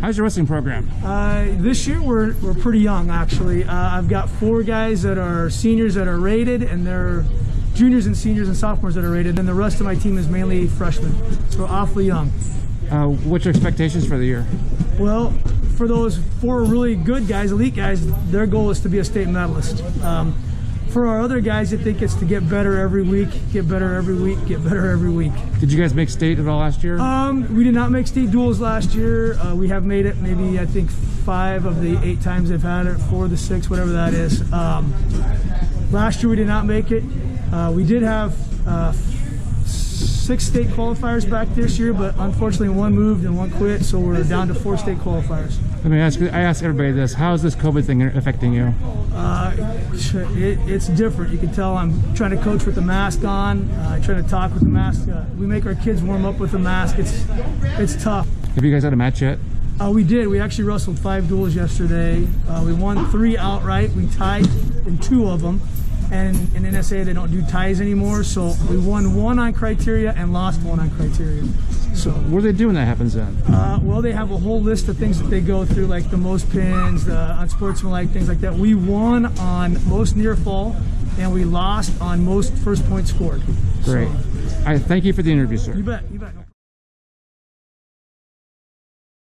How's your wrestling program? Uh, this year we're, we're pretty young actually. Uh, I've got four guys that are seniors that are rated, and they're juniors and seniors and sophomores that are rated, and the rest of my team is mainly freshmen. So awfully young. Uh, what's your expectations for the year? Well, for those four really good guys, elite guys, their goal is to be a state medalist. Um, for our other guys, I think it's to get better every week, get better every week, get better every week. Did you guys make state at all last year? Um, we did not make state duels last year. Uh, we have made it maybe I think five of the eight times they've had it, four of the six, whatever that is. Um, last year we did not make it. Uh, we did have uh, six state qualifiers back this year, but unfortunately one moved and one quit, so we're down to four state qualifiers. Let me ask. I ask everybody this: How's this COVID thing affecting you? Uh, it, it's different. You can tell I'm trying to coach with the mask on. Uh, trying to talk with the mask. Uh, we make our kids warm up with the mask. It's it's tough. Have you guys had a match yet? Uh, we did. We actually wrestled five duels yesterday. Uh, we won three outright. We tied in two of them. And in NSA, they don't do ties anymore. So we won one on criteria and lost one on criteria. So what do they do when that happens then? Uh, well, they have a whole list of things that they go through, like the most pins, the unsportsmanlike things like that. We won on most near fall, and we lost on most first points scored. Great. So, I thank you for the interview, sir. you bet. You bet.